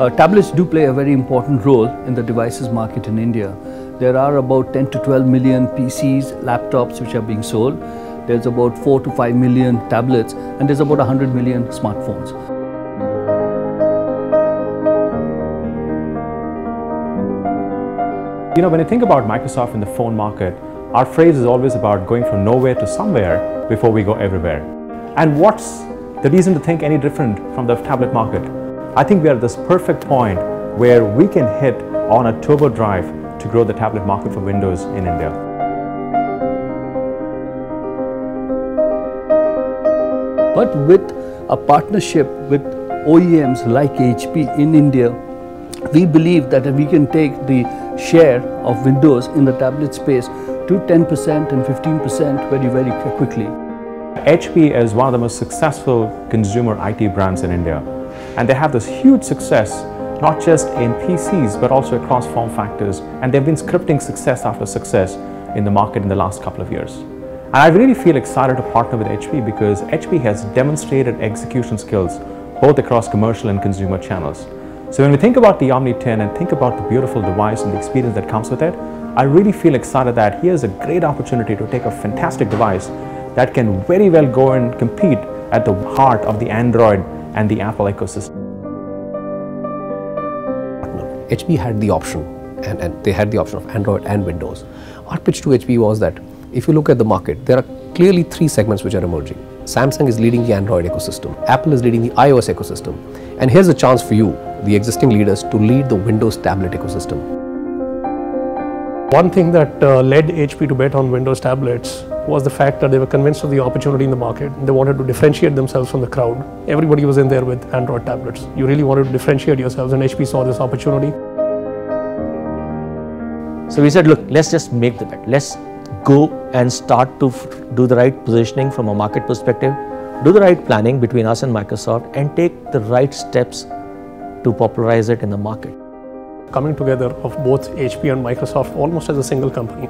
Uh, tablets do play a very important role in the devices market in India. There are about 10 to 12 million PCs, laptops which are being sold. There's about 4 to 5 million tablets and there's about 100 million smartphones. You know, when you think about Microsoft in the phone market, our phrase is always about going from nowhere to somewhere before we go everywhere. And what's the reason to think any different from the tablet market? I think we are at this perfect point where we can hit on a turbo drive to grow the tablet market for Windows in India. But with a partnership with OEMs like HP in India, we believe that we can take the share of Windows in the tablet space to 10% and 15% very, very quickly. HP is one of the most successful consumer IT brands in India. And they have this huge success, not just in PCs, but also across form factors. And they've been scripting success after success in the market in the last couple of years. And I really feel excited to partner with HP because HP has demonstrated execution skills both across commercial and consumer channels. So when we think about the Omni 10 and think about the beautiful device and the experience that comes with it, I really feel excited that here's a great opportunity to take a fantastic device that can very well go and compete at the heart of the Android and the Apple ecosystem. HP had the option and, and they had the option of Android and Windows. Our pitch to HP was that if you look at the market, there are clearly three segments which are emerging. Samsung is leading the Android ecosystem, Apple is leading the iOS ecosystem, and here's a chance for you, the existing leaders, to lead the Windows tablet ecosystem. One thing that uh, led HP to bet on Windows tablets was the fact that they were convinced of the opportunity in the market. They wanted to differentiate themselves from the crowd. Everybody was in there with Android tablets. You really wanted to differentiate yourselves, and HP saw this opportunity. So we said, look, let's just make the bet. Let's go and start to do the right positioning from a market perspective, do the right planning between us and Microsoft, and take the right steps to popularize it in the market. Coming together of both HP and Microsoft almost as a single company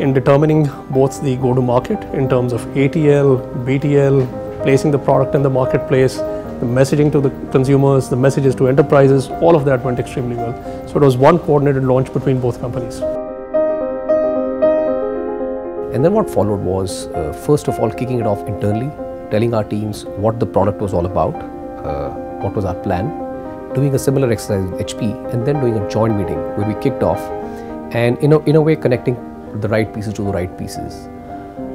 in determining both the go-to-market in terms of ATL, BTL, placing the product in the marketplace, the messaging to the consumers, the messages to enterprises, all of that went extremely well. So it was one coordinated launch between both companies. And then what followed was, uh, first of all, kicking it off internally, telling our teams what the product was all about, uh, what was our plan, doing a similar exercise with HP, and then doing a joint meeting where we kicked off and in a, in a way connecting the right pieces to the right pieces.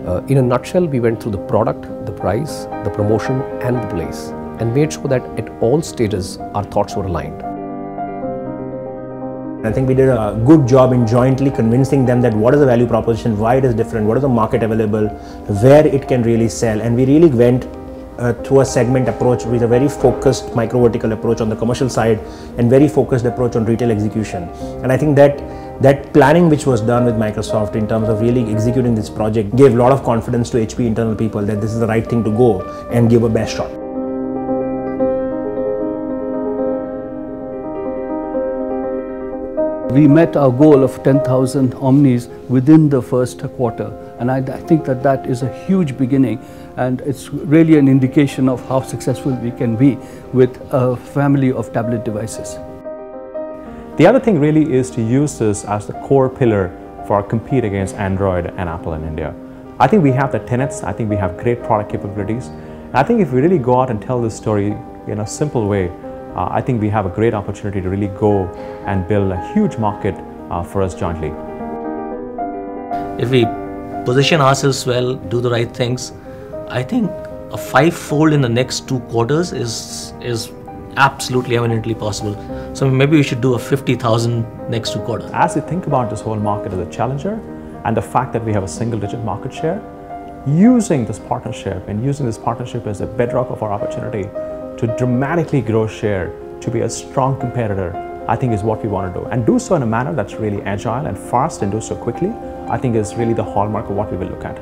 Uh, in a nutshell, we went through the product, the price, the promotion, and the place, and made sure that at all stages our thoughts were aligned. I think we did a good job in jointly convincing them that what is the value proposition, why it is different, what is the market available, where it can really sell, and we really went uh, through a segment approach with a very focused micro vertical approach on the commercial side and very focused approach on retail execution. And I think that that planning which was done with Microsoft in terms of really executing this project gave a lot of confidence to HP internal people that this is the right thing to go and give a best shot. We met our goal of 10,000 Omnis within the first quarter and I, I, think that that is a huge beginning and it's really an indication of how successful we can be with a family of tablet devices. The other thing really is to use this as the core pillar for our compete against Android and Apple in India. I think we have the tenets, I think we have great product capabilities. And I think if we really go out and tell this story in a simple way, uh, I think we have a great opportunity to really go and build a huge market uh, for us jointly. If we position ourselves well, do the right things, I think a five-fold in the next two quarters is is absolutely eminently possible. So maybe we should do a 50,000 next two quarters. As we think about this whole market as a challenger and the fact that we have a single-digit market share, using this partnership and using this partnership as a bedrock of our opportunity to dramatically grow share, to be a strong competitor, I think is what we want to do. And do so in a manner that's really agile and fast and do so quickly, I think is really the hallmark of what we will look at.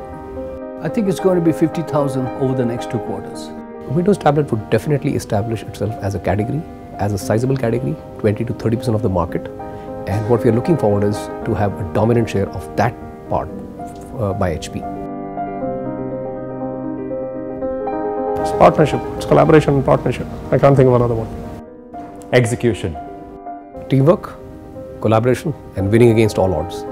I think it's going to be 50,000 over the next two quarters. Windows tablet would definitely establish itself as a category, as a sizable category, 20 to 30% of the market. And what we are looking forward is to have a dominant share of that part uh, by HP. It's partnership, it's collaboration and partnership. I can't think of another one. Execution. Teamwork, collaboration, and winning against all odds.